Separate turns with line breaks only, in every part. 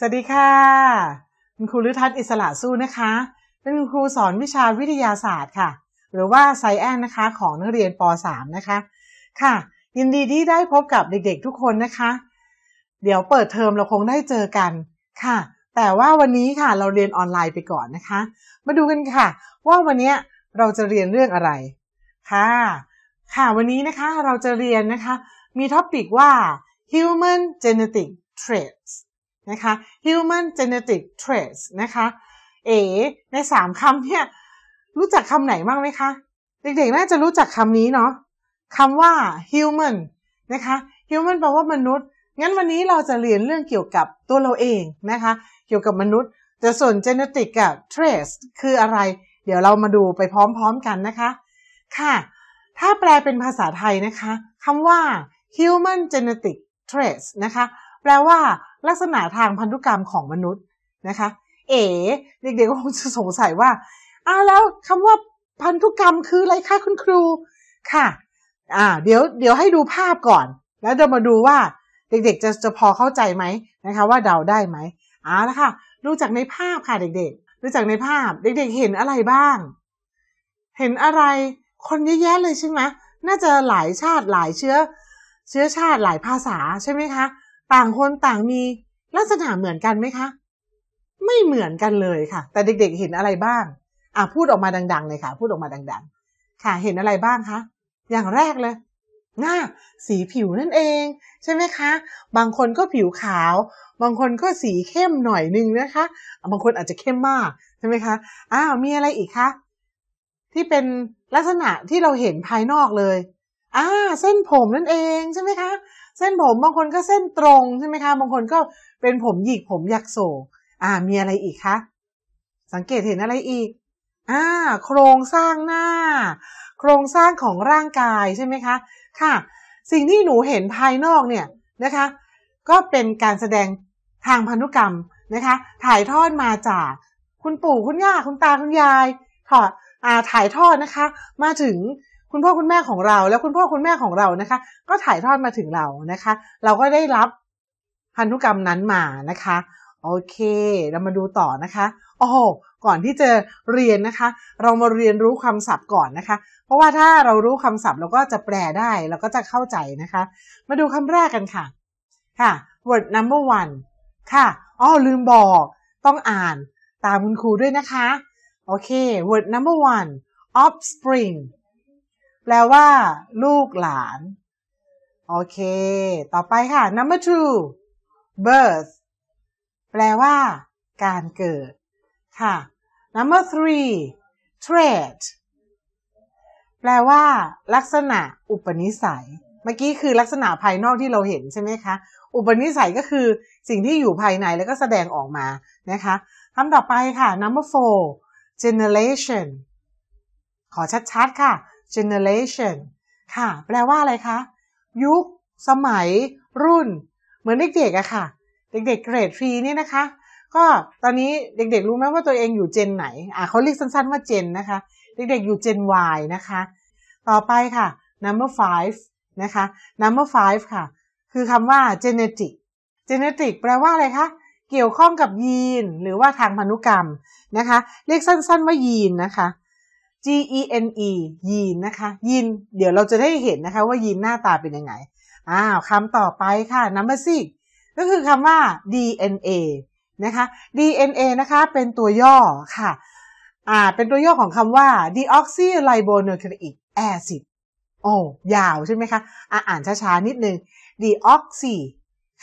สวัสดีค่ะ คุณครูฤทัศน์อิสระสู้นะคะ เป็นคุณครูสอนวิชาวิทยาศาสตร์ค่ะ หรือว่าไซแอนนะคะของนักเรียนป .3 นะคะ ค่ะ ยินดีที่ได้พบกับเด็กๆทุกคนนะคะ เดี๋ยวเปิดเทอมเราคงได้เจอกันค่ะ แต่ว่าวันนี้ค่ะเราเรียนออนไลน์ไปก่อนนะคะ มาดูกันค่ะ ว่าวันนี้เราจะเรียนเรื่องอะไรค่ะ ค่ะวันนี้นะคะเราจะเรียนนะคะ มีท็อปิกว่า human genetic traits นะคะ human genetic traits นะคะ เอ ในสามคำเนี่ย รู้จักคำไหนบ้างไหมคะ เด็กๆ น่าจะรู้จักคำนี้เนาะคำว่า human นะคะ human แปลว่ามนุษย์ งั้นวันนี้เราจะเรียนเรื่องเกี่ยวกับตัวเราเองนะคะ เกี่ยวกับมนุษย์ แต่ส่วน genetic กับ traits คืออะไร เดี๋ยวเรามาดูไปพร้อมๆกันนะคะ ค่ะ ถ้าแปลเป็นภาษาไทยนะคะคำว่า human genetic traits นะคะ แปลว่า ลักษณะทางพันธุกรรมของมนุษย์นะคะ เอ๋เด็กๆก็คงจะสงสัยว่าอ้าวแล้วคำว่าพันธุกรรมคืออะไรคะคุณครูค่ะ อ่า เดี๋ยวเดี๋ยวให้ดูภาพก่อน แล้วเดี๋ยวมาดูว่าเด็กๆจะจะพอเข้าใจไหมนะคะ ว่าเดาได้ไหมอ่าแล้วค่ะดูจากในภาพค่ะเด็กๆดูจากในภาพ เด็กๆเห็นอะไรบ้าง เห็นอะไร คนเยอะแยะเลยใช่ไหมน่าจะหลายชาติหลายเชื้อ เชื้อชาติหลายภาษาใช่ไหมคะ ต่างคนต่างมีลักษณะเหมือนกันไหมคะ ไม่เหมือนกันเลยค่ะ แต่เด็กๆเห็นอะไรบ้าง อะพูดออกมาดัง ๆ เลยค่ะ พูดออกมาดัง ๆ ค่ะ เห็นอะไรบ้างคะ อย่างแรกเลย หน้าสีผิวนั่นเอง ใช่ไหมคะ บางคนก็ผิวขาว บางคนก็สีเข้มหน่อยนึงนะคะ บางคนอาจจะเข้มมากใช่ไหมคะ อ้าว มีอะไรอีกคะ ที่เป็นลักษณะที่เราเห็นภายนอกเลย อ่า เส้นผมนั่นเองใช่ไหมคะ เส้นผมบางคนก็เส้นตรงใช่ไหมคะบางคนก็เป็นผมหยิกผมยักโศกอ่ามีอะไรอีกคะสังเกตเห็นอะไรอีกอ่าโครงสร้างหน้า โครงสร้างของร่างกายใช่ไหมคะค่ะ สิ่งที่หนูเห็นภายนอกเนี่ยนะคะ ก็เป็นการแสดงทางพันธุกรรมนะคะ ถ่ายทอดมาจากคุณปู่คุณย่าคุณตาคุณยายถอดอ่าถ่ายทอดนะคะ มาถึง คุณพ่อคุณแม่ของเรา แล้วคุณพ่อคุณแม่ของเรานะคะ ก็ถ่ายทอดมาถึงเรานะคะ เราก็ได้รับพันธุกรรมนั้นมานะคะโอเค เรามาดูต่อนะคะโอ้โหก่อนที่จะเรียนนะคะ เรามาเรียนรู้คำศัพท์ก่อนนะคะ เพราะว่าถ้าเรารู้คำศัพท์เราก็จะแปลได้เราก็จะเข้าใจนะคะ มาดูคำแรกกันค่ะ ค่ะ word number one ค่ะอ๋อลืมบอกต้องอ่านตามคุณครูด้วยนะคะ โอเค word number one offspring แปลว่า ลูกหลาน โอเค ต่อไปค่ะ number two birth แปลว่า การเกิด ค่ะ number three trait แปลว่า ลักษณะ อุปนิสัย เมื่อกี้คือลักษณะภายนอกที่เราเห็นใช่ไหมคะ อุปนิสัยก็คือสิ่งที่อยู่ภายในแล้วก็แสดงออกมานะคะคำต่อไปค่ะ number four generation ขอชัดๆค่ะ generation ค่ะ แปลว่าอะไรคะ ยุค สมัย รุ่น เหมือนเด็กๆอะค่ะ เด็กๆเกรดฟรีนี่นะคะ ก็ตอนนี้เด็กๆรู้ไหมว่าตัวเองอยู่เจนไหน อะเขาเรียกสั้นๆว่าเจนนะคะ เด็กๆอยู่เจน Y นะคะ ต่อไปค่ะ number five นะคะ number five ค่ะ คือคำว่า genetic genetic แปลว่าอะไรคะ เกี่ยวข้องกับยีน หรือว่าทางพันธุกรรมนะคะ เรียกสั้นๆว่ายีนนะคะ G E N E ยีนนะคะยีนเดี๋ยวเราจะได้เห็นนะคะว่ายีนหน้าตาเป็นยังไงอ้าวคำต่อไปค่ะ number six ก็คือคำว่า DNA นะคะ DNA นะคะเป็นตัวย่อค่ะอ่าเป็นตัวย่อของคำว่า deoxyribonucleic acid โอ้ยาวใช่ไหมคะอ่าอ่านช้าๆนิดนึง deoxy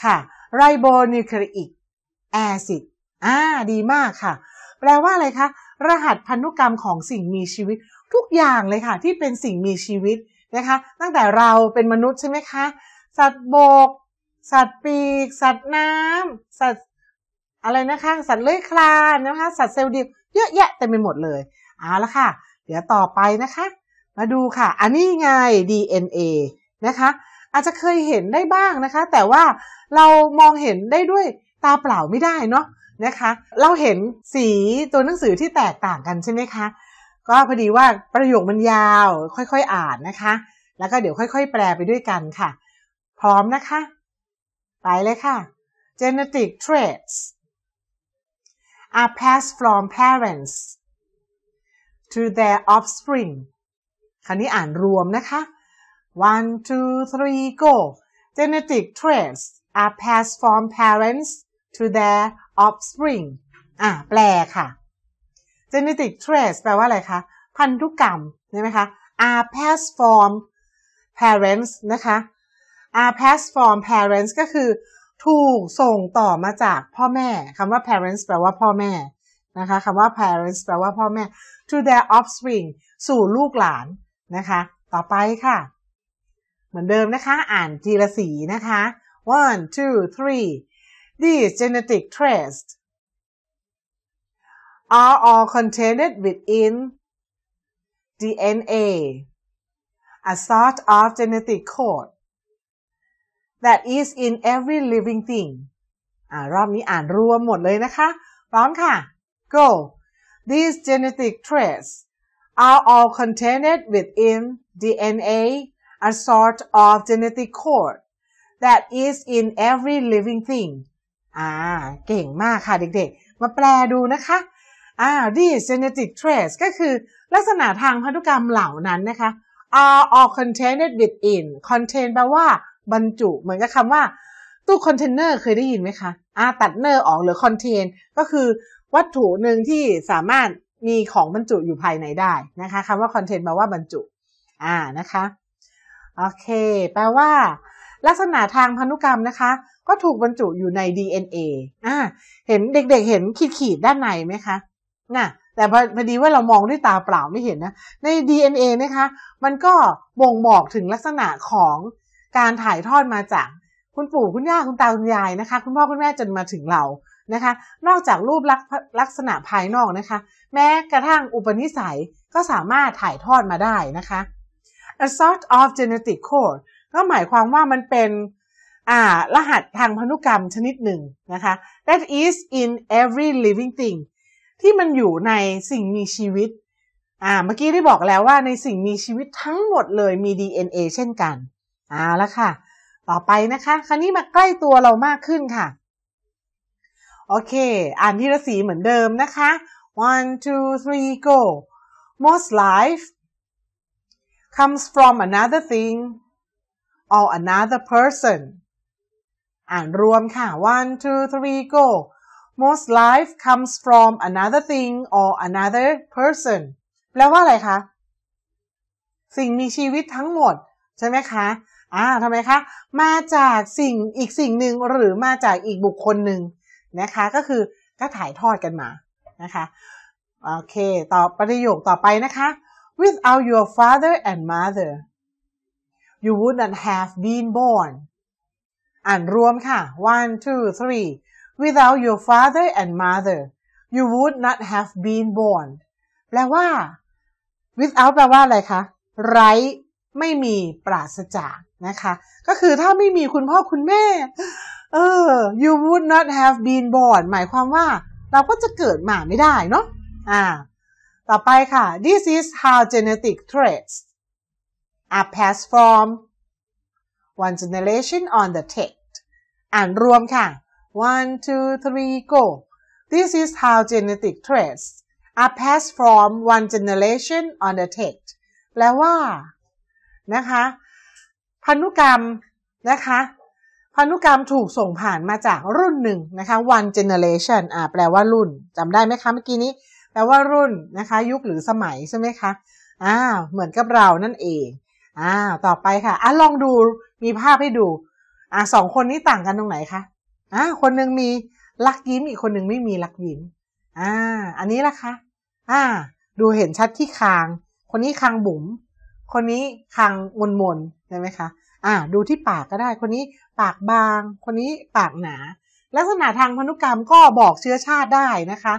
ค่ะ ribonucleic acid อ่าดีมากค่ะ แปลว่าอะไรคะ รหัสพันธุกรรมของสิ่งมีชีวิต ทุกอย่างเลยค่ะ ที่เป็นสิ่งมีชีวิตนะคะ ตั้งแต่เราเป็นมนุษย์ใช่ไหมคะ สัตว์บก สัตว์ปีก สัตว์น้ำสัตว์อะไรนะคะ สัตว์เลื้อยคลานนะคะ สัตว์เซลล์เดียวเยอะแยะเต็มไปหมดเลยเอาละค่ะ เดี๋ยวต่อไปนะคะ มาดูค่ะ อันนี้ไง DNA นะคะ อาจจะเคยเห็นได้บ้างนะคะ แต่ว่าเรามองเห็นได้ด้วยตาเปล่าไม่ได้เนาะ นะคะ เราเห็นสีตัวหนังสือที่แตกต่างกันใช่ไหมคะ ก็พอดีว่าประโยคมันยาว ค่อยๆ อ่านนะคะ แล้วก็เดี๋ยวค่อย ๆ แปลไปด้วยกันค่ะ พร้อมนะคะ ไปเลยค่ะ genetic traits are passed from parents to their offspring คราวนี้อ่านรวมนะคะ one two three go genetic traits are passed from parents to their offspring อะแปลค่ะ genetic traits แปลว่าอะไรคะ พันธุกรรมใช่ไหมคะ are passed from parents นะคะ are passed from parents ก็คือ ถูกส่งต่อมาจากพ่อแม่คำว่า parents แปลว่าพ่อแม่นะคะคำว่า parents แปลว่าพ่อแม่ to their offspring สู่ลูกหลานนะคะ ต่อไปค่ะ เหมือนเดิมนะคะ อ่านทีละสีนะคะ one two three these genetic traits are all contained within DNA a sort of genetic code that is in every living thing อ่ารอบนี้อ่านรวมหมดเลยนะคะ พร้อมค่ะ go these genetic traits are all contained within DNA a sort of genetic code that is in every living thing อ่า เก่งมากค่ะเด็กๆ มาแปลดูนะคะ อ่า these genetic traits ก็คือลักษณะทางพันธุกรรมเหล่านั้นนะคะ are all contained within contain แปลว่าบรรจุ เหมือนกับคำว่า ตู้คอนเทนเนอร์เคยได้ยินไหมคะอ่าตัดเนอร์ออกหรือ contain ก็คือวัตถุหนึ่งที่สามารถมีของบรรจุอยู่ภายในได้นะคะคำว่า contain แปลว่าบรรจุ อ่านะคะ โอเค แปลว่า ลักษณะทางพันธุกรรมนะคะ ก็ถูกบรรจุอยู่ใน DNA อ่าเห็นเด็กๆเห็นขีดๆด้านในไหมคะน่ะแต่พอพอดีว่าเรามองด้วยตาเปล่าไม่เห็นนะ ใน DNA นะคะ มันก็บ่งบอกถึงลักษณะของการถ่ายทอดมาจากคุณปู่คุณย่าคุณตาคุณยายนะคะ คุณพ่อคุณแม่จนมาถึงเรานะคะ นอกจากรูปลักษณ์ลักษณะภายนอกนะคะ แม้กระทั่งอุปนิสัยก็สามารถถ่ายทอดมาได้นะคะ a sort of genetic code ก็หมายความว่ามันเป็นอ่ารหัสทางพันธุกรรมชนิดหนึ่งนะคะ that is in every living thing ที่มันอยู่ในสิ่งมีชีวิตอ่าเมื่อกี้ได้บอกแล้วว่าในสิ่งมีชีวิตทั้งหมดเลยมี DNA เช่นกันอ่าแล้วค่ะ ต่อไปนะคะ คราวนี้มาใกล้ตัวเรามากขึ้นค่ะ โอเค อ่านทีละสีเหมือนเดิมนะคะ one two three go most life comes from another thing or another person อ่านรวมค่ะ one two three go most life comes from another thing or another person แปลว่าอะไรคะ สิ่งมีชีวิตทั้งหมด ใช่ไหมคะอ่าทำไมคะ มาจากสิ่งอีกสิ่งหนึ่งหรือมาจากอีกบุคคลหนึ่งนะคะ ก็คือก็ถ่ายทอดกันมานะคะ โอเค ต่อประโยคต่อไปนะคะ without your father and mother you wouldn't have been born อ่านรวมค่ะ one two three without your father and mother you would not have been born แปลว่า without แปลว่าอะไรคะไร้ไม่มีปราศจากนะคะ ก็คือถ้าไม่มีคุณพ่อคุณแม่ เออ you would not have been born หมายความว่า เราก็จะเกิดมาไม่ได้เนาะอ่า ต่อไปค่ะ this is how genetic traits are passed from one generation on the text อ่านรวมค่ะ one two three go this is how genetic traits are passed from one generation on the text แปลว่านะคะ พันธุกรรมนะคะพันธุกรรมถูกส่งผ่านมาจากรุ่นหนึ่งนะคะ one generation อ่าแปลว่ารุ่นจำได้ไหมคะเมื่อกี้นี้ แปลว่ารุ่นนะคะ ยุคหรือสมัยใช่ไหมคะอ้าเหมือนกับเรานั่นเอง อ้าวต่อไปค่ะอะลองดูมีภาพให้ดู อะสองคนนี้ต่างกันตรงไหนคะอ่าคนหนึ่งมีลักยิ้มอีกคนหนึ่งไม่มีลักยิ้ม อ่า อันนี้ล่ะคะอ่า ดูเห็นชัดที่คาง คนนี้คางบุ๋มคนนี้คางมนมนใช่ไหมคะอ่า ดูที่ปากก็ได้ คนนี้ปากบาง คนนี้ปากหนา ลักษณะทางพันธุกรรมก็บอกเชื้อชาติได้นะคะ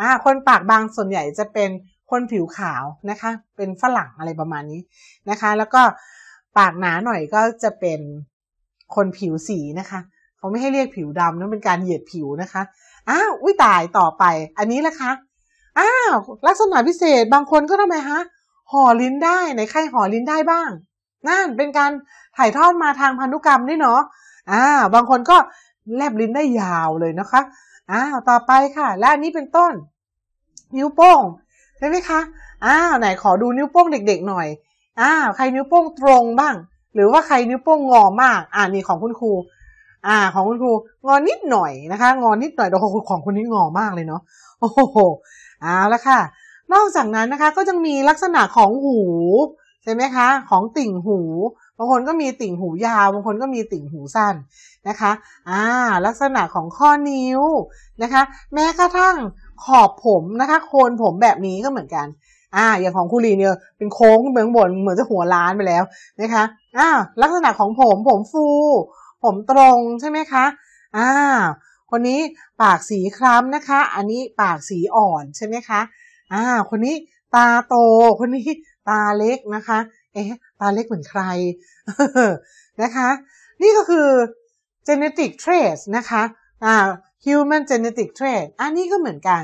อ่า คนปากบางส่วนใหญ่จะเป็น คนผิวขาวนะคะ เป็นฝรั่งอะไรประมาณนี้นะคะ แล้วก็ปากหนาหน่อยก็จะเป็นคนผิวสีนะคะเขาไม่ให้เรียกผิวดำนั่นเป็นการเหยียดผิวนะคะอ้าวอุ้ยตายต่อไป อันนี้ละคะอ้าวลักษณะพิเศษบางคนก็ทำไมฮะห่อลิ้นได้ไหนใครห่อลิ้นได้บ้าง นั่นเป็นการถ่ายทอดมาทางพันธุกรรมด้วยเนาะอ่าบางคนก็แลบลิ้นได้ยาวเลยนะคะอ้าวต่อไปค่ะ และอันนี้เป็นต้น นิ้วโป้ง ช่ไหมคะอ้าวไหนขอดูนิ้วโป้งเด็กๆหน่อยอ้าวใครนิ้วโป้งตรงบ้าง หรือว่าใครนิ้วโป้งงอมาก อ่านี่ของคุณครู อ่า ของคุณครู งอนิดหน่อยนะคะ งอนิดหน่อยแต่ของของคนนี้งอมากเลยเนาะ โอ้โหเอาละค่ะ นอกจากนั้นนะคะ ก็จะมีลักษณะของหูใช่ไหมคะ ของติ่งหู บางคนก็มีติ่งหูยาว บางคนก็มีติ่งหูสั้นนะคะ อ่า ลักษณะของข้อนิ้วนะคะ แม้กระทั่ง ขอบผมนะคะ โคนผมแบบนี้ก็เหมือนกัน อ่า อย่างของคุรีเนี่ยเป็นโค้งเบื้องบนเหมือนจะหัวล้านไปแล้วนะคะอ่าลักษณะของผมผมฟู ผมตรงใช่ไหมคะอ่าคนนี้ปากสีคล้ำนะคะ อันนี้ปากสีอ่อนใช่ไหมคะอ่าคนนี้ตาโต คนนี้ตาเล็กนะคะ เอ๊ะ ตาเล็กเหมือนใครนะคะ นี่ก็คือ genetic traits นะคะ อ่า human genetic trait อันนี้ก็เหมือนกัน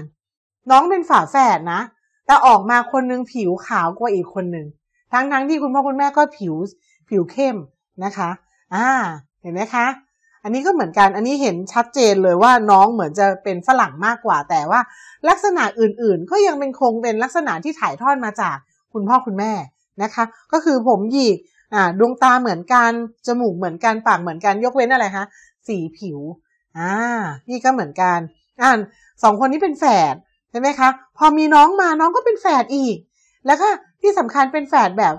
น้องเป็นฝาแฝดนะ แต่ออกมาคนนึงผิวขาวกว่าอีกคนหนึ่ง ทั้งทั้งที่คุณพ่อคุณแม่ก็ผิวผิวเข้มนะคะ อ่า เห็นไหมคะ อันนี้ก็เหมือนกัน อันนี้เห็นชัดเจนเลยว่าน้องเหมือนจะเป็นฝรั่งมากกว่า แต่ว่าลักษณะอื่นๆ ก็ยังเป็นคงเป็นลักษณะที่ถ่ายทอดมาจากคุณพ่อคุณแม่นะคะ ก็คือผมหยิก อ่า ดวงตาเหมือนกัน จมูกเหมือนกัน ปากเหมือนกัน ยกเว้นอะไรคะ สีผิว อ่า นี่ก็เหมือนกัน อ่าสองคนนี้เป็นแฝดใช่ไหมคะ พอมีน้องมาน้องก็เป็นแฝดอีก แล้วก็ที่สำคัญเป็นแฝดแบบ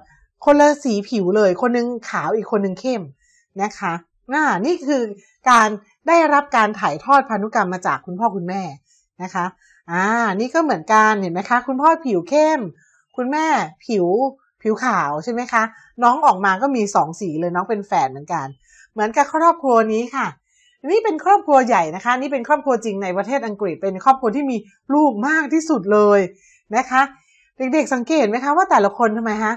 คนละสีผิวเลย คนนึงขาวอีกคนนึงเข้มนะคะน่านี่คือการได้รับการถ่ายทอดพันธุกรรมมาจากคุณพ่อคุณแม่นะคะ อ่า นี่ก็เหมือนกันเห็นไหมคะ คุณพ่อผิวเข้ม คุณแม่ผิวผิวขาวใช่ไหมคะ น้องออกมาก็มีสองสีเลยน้องเป็นแฝดเหมือนกัน เหมือนกับครอบครัวนี้ค่ะ นี่เป็นครอบครัวใหญ่นะคะ นี่เป็นครอบครัวจริงในประเทศอังกฤษ เป็นครอบครัวที่มีลูกมากที่สุดเลยนะคะ เด็กๆสังเกตไหมคะว่าแต่ละคนทำไมฮะ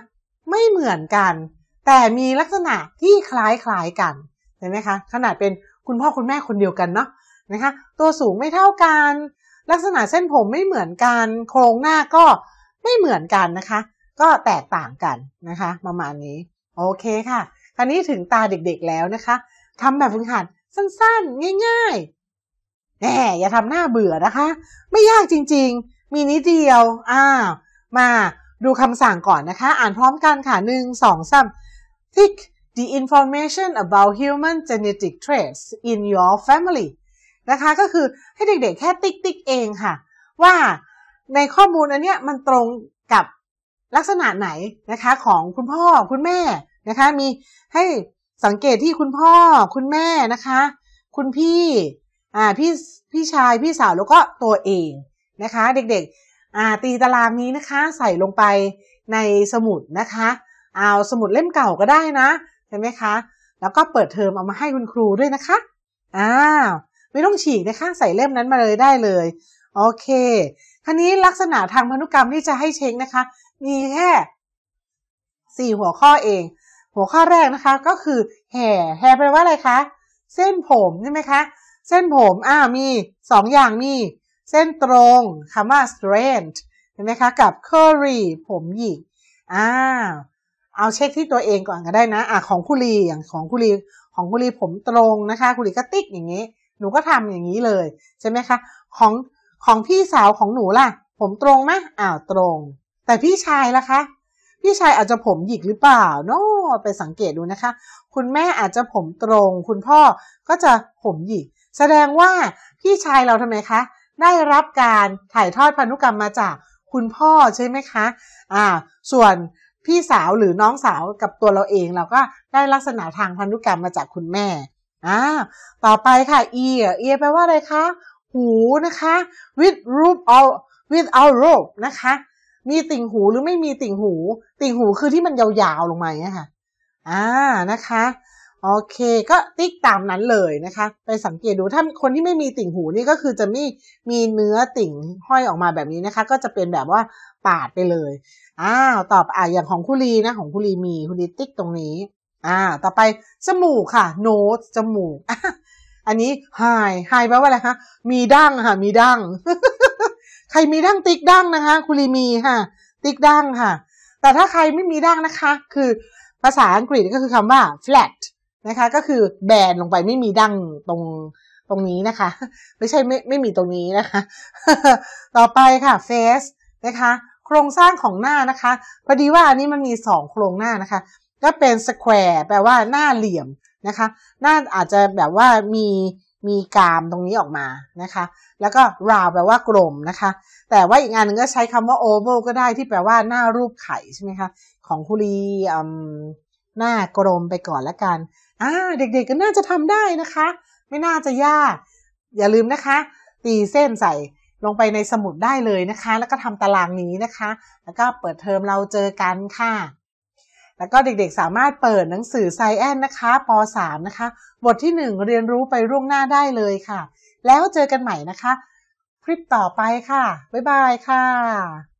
ไม่เหมือนกัน แต่มีลักษณะที่คล้ายๆกันเห็นไหมคะขนาดเป็นคุณพ่อคุณแม่คนเดียวกันเนาะนะคะ ตัวสูงไม่เท่ากัน ลักษณะเส้นผมไม่เหมือนกัน โครงหน้าก็ไม่เหมือนกันนะคะ ก็แตกต่างกันนะคะ ประมาณนี้ โอเคค่ะ คราวนี้ถึงตาเด็กๆแล้วนะคะทำแบบฝึกหัด สั้นๆ ง่ายๆแหมอย่าทำหน้าเบื่อนะคะ ไม่ยากจริงๆ มีนิดเดียว อ้าว มาดูคำสั่งก่อนนะคะ อ่านพร้อมกันค่ะหนึ่งสองสาม tick the information about human genetic traits in your family นะคะ ก็คือให้เด็กๆ แค่ติ๊กติ๊กเองค่ะ ว่าในข้อมูลอันเนี้ยมันตรงกับลักษณะไหนนะคะของคุณพ่อคุณแม่นะคะ มีให้ สังเกตที่คุณพ่อคุณแม่นะคะ คุณพี่อ่าพี่พี่ชายพี่สาวแล้วก็ตัวเองนะคะ เด็กๆอ่าตีตารางนี้นะคะ ใส่ลงไปในสมุดนะคะเอาสมุดเล่มเก่าก็ได้นะใช่ไหมคะแล้วก็เปิดเทอมเอามาให้คุณครูด้วยนะคะอ้าวไม่ต้องฉีกนะคะ ใส่เล่มนั้นมาเลยได้เลยโอเคคราวนี้ลักษณะทางพันธุกรรมที่จะให้เช็คนะคะ มีแค่สี่หัวข้อเอง หัวข้อแรกนะคะก็คือแห่แห่แปลว่าอะไรคะ เส้นผมใช่ไหมคะ เส้นผมอ่ามีสองอย่างมี เส้นตรงคำว่า straight เห็นไหมคะ กับ curly ผมหยิกอ่าเอาเช็คที่ตัวเองก่อนก็ได้นะอ่าของคุรีอย่างของคุรีของคุรีผมตรงนะคะคุรีก็ติ๊กอย่างนี้ หนูก็ทำอย่างนี้เลยใช่ไหมคะของของพี่สาวของหนูล่ะ ผมตรงไหมอ้าวตรง แต่พี่ชายล่ะคะ พี่ชายอาจจะผมหยิกหรือเปล่าโน่ไปสังเกตดูนะคะ คุณแม่อาจจะผมตรง คุณพ่อก็จะผมหยิก แสดงว่าพี่ชายเราทำไมคะ ได้รับการถ่ายทอดพันธุกรรมมาจากคุณพ่อใช่ไหมคะ อ่า ส่วนพี่สาวหรือน้องสาวกับตัวเราเองเราก็ได้ลักษณะทางพันธุกรรมมาจากคุณแม่ อ่า ต่อไปค่ะ ear ear แปลว่าอะไรคะ หูนะคะ with roof or without roof นะคะ มีติ่งหูหรือไม่มีติ่งหู ติ่งหูคือที่มันยาวๆลงมาเนี่ยค่ะ อ่านะคะโอเค ก็ติ๊กตามนั้นเลยนะคะ ไปสังเกตดูถ้าคนที่ไม่มีติ่งหูนี่ก็คือจะไม่มีเนื้อติ่งห้อยออกมาแบบนี้นะคะ ก็จะเป็นแบบว่าปาดไปเลยอ้าวตอบอ่าอย่างของครูลีนะของครูลีมีครูลีติ๊กตรงนี้อ่าต่อไปจมูกค่ะ nose จมูกอันนี้ high high แปลว่าอะไรคะมีดั้งค่ะ มีดั้ง ใครมีดั้งติ๊กดั้งนะคะครูลีมีค่ะ ติ๊กดั้งค่ะ แต่ถ้าใครไม่มีดั้งนะคะ คือภาษาอังกฤษก็คือคำว่า flat นะคะ ก็คือแบนลงไปไม่มีดั้งตรงตตรงนี้นะคะ ไม่ใช่ไม่ไม่มีตรงนี้นะคะ ต่อไปค่ะ face นะคะ โครงสร้างของหน้านะคะ พอดีว่าอันนี้มันมีสองโครงหน้านะคะ ก็เป็น square แปลว่าหน้าเหลี่ยมนะคะ หน้าอาจจะแบบว่ามี มีกามตรงนี้ออกมานะคะ แล้วก็ round แปลว่ากลมนะคะ แต่ว่าอีกงานหนึ่งก็ใช้คำว่า oval ก็ได้ที่แปลว่าหน้ารูปไข่ใช่ไหมคะ ของคุรีหน้ากลมไปก่อนละกันอ่าเด็กๆก็น่าจะทำได้นะคะ ไม่น่าจะยาก อย่าลืมนะคะ ตีเส้นใส่ลงไปในสมุดได้เลยนะคะ แล้วก็ทำตารางนี้นะคะ แล้วก็เปิดเทอมเราเจอกันค่ะ แล้วก็เด็กๆสามารถเปิดหนังสือไซแอนนะคะป .3 นะคะ บทที่ 1 เรียนรู้ไปร่วงหน้าได้เลยค่ะ แล้วเจอกันใหม่นะคะ คลิปต่อไปค่ะ บ๊ายบายค่ะ